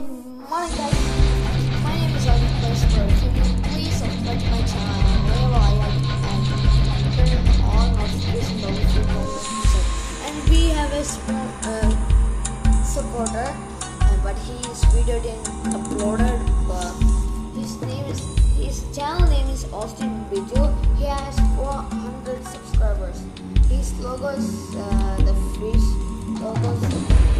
Good morning guys. My name is. Can you please subscribe to my channel wherever I am and turn on notification bell you don't And we have a uh, supporter, uh, but his video didn't uploaded. But his name is his channel name is Austin Biju. He has 400 subscribers. His logo is uh, the fish logos.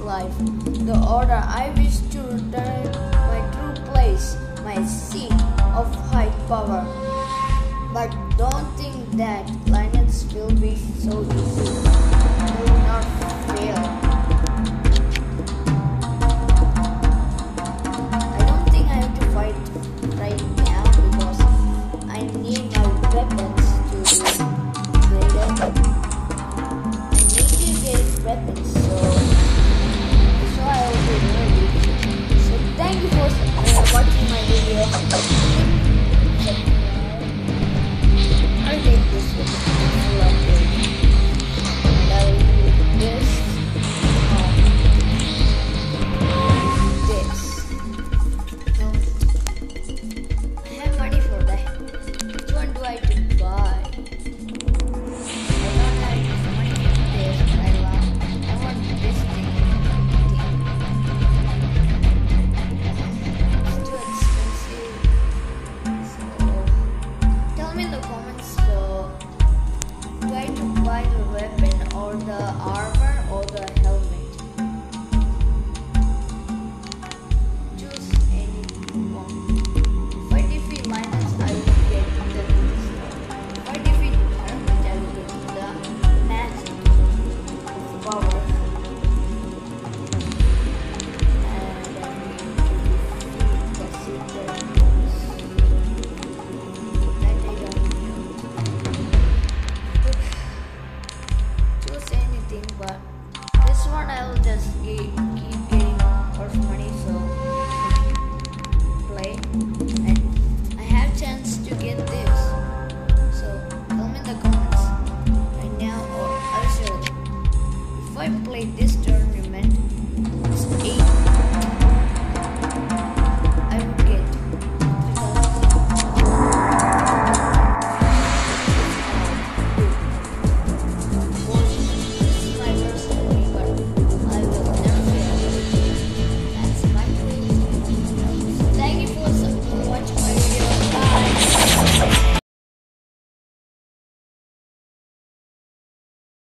life. The order I wish to return my true place, my seat of high power. But don't think that planets will be so easy. The comments. I have to buy the weapon or the armor or the helmet? Choose any one. If we Lynx, I will get the beast. If defeat Hermit, I will get the magic power. I played this tournament. It's eight